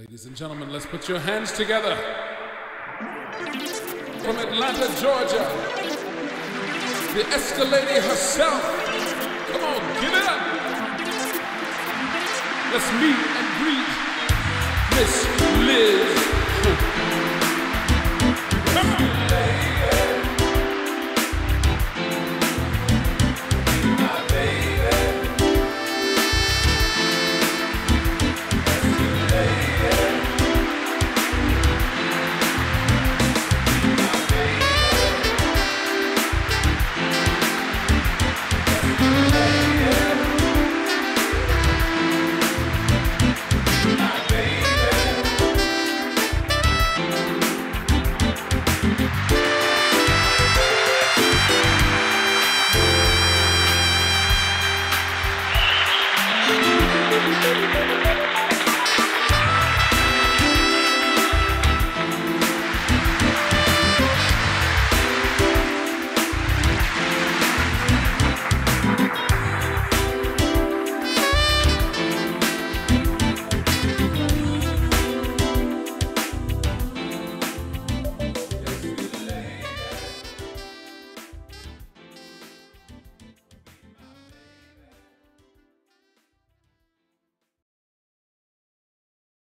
Ladies and gentlemen, let's put your hands together. From Atlanta, Georgia, the Escalade herself. Come on, give it up. Let's meet and greet Miss Liz